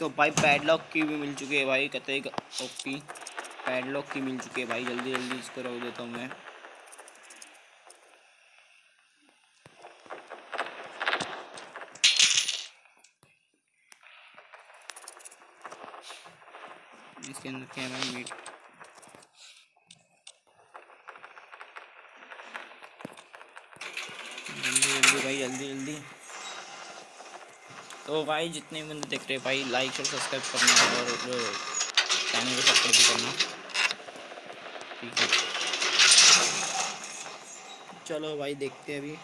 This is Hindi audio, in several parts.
तो भाई पैडलॉक की भी मिल चुकी है भाई कतई ओपी। पैडलॉक की मिल चुकी है भाई, जल्दी जल्दी इसको रख देता हूँ मैं। इसके अंदर क्या है मीट जल्दी जल्दी भाई, जल्दी जल्दी। तो भाई, जितने बंदे देख रहे हैं भाई लाइक और सब्सक्राइब करना और चैनल को सपोर्ट भी करना। ठीक है। चलो भाई, देखते हैं अभी।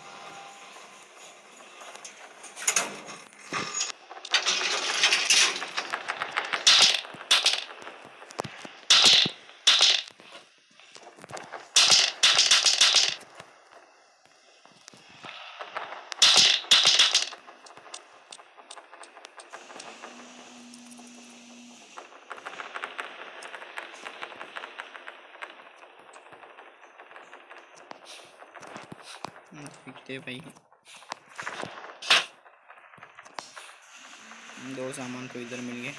देखते भाई। दो सामान तो इधर मिल गए।